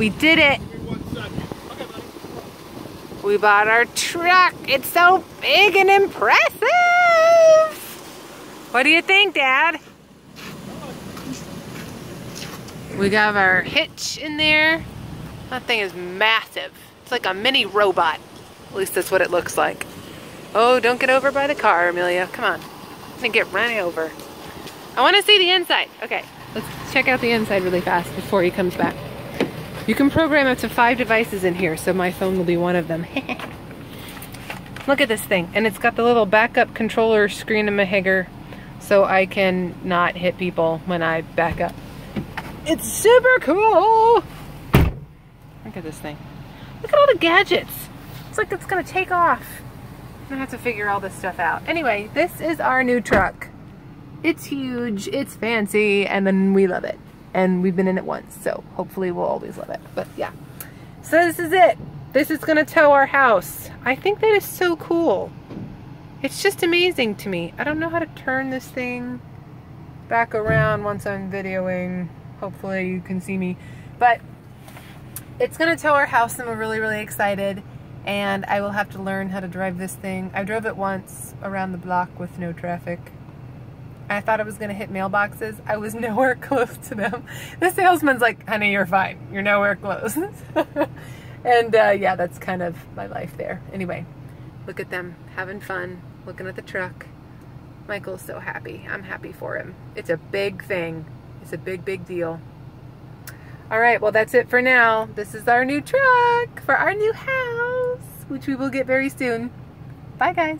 We did it. We bought our truck. It's so big and impressive. What do you think, Dad? We got our hitch in there. That thing is massive. It's like a mini robot. At least that's what it looks like. Oh, don't get over by the car, Amelia. Come on. I'm gonna get run over. I wanna see the inside. Okay, let's check out the inside really fast before he comes back. You can program up to five devices in here, so my phone will be one of them. Look at this thing. And it's got the little backup controller screen in my higger so I can not hit people when I back up. It's super cool! Look at this thing. Look at all the gadgets. It's like it's gonna take off. I'm gonna have to figure all this stuff out. Anyway, this is our new truck. It's huge, it's fancy, and then we love it. And we've been in it once, so hopefully we'll always love it. But yeah. So this is it. This is gonna tow our house. I think that is so cool. It's just amazing to me. I don't know how to turn this thing back around once I'm videoing. Hopefully you can see me. But it's gonna tow our house and we're really, really excited. And I will have to learn how to drive this thing. I drove it once around the block with no traffic. I thought it was gonna hit mailboxes. I was nowhere close to them. The salesman's like, honey, you're fine. You're nowhere close. and uh, yeah, that's kind of my life there. Anyway, look at them having fun, looking at the truck. Michael's so happy. I'm happy for him. It's a big thing. It's a big, big deal. All right, well, that's it for now. This is our new truck for our new house, which we will get very soon. Bye, guys.